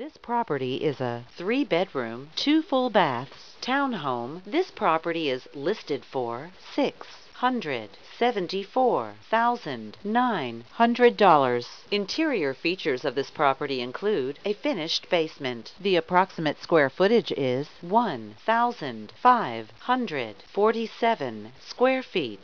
This property is a three bedroom, two full baths townhome. This property is listed for six hundred seventy four thousand nine hundred dollars. Interior features of this property include a finished basement. The approximate square footage is one thousand five hundred forty seven square feet.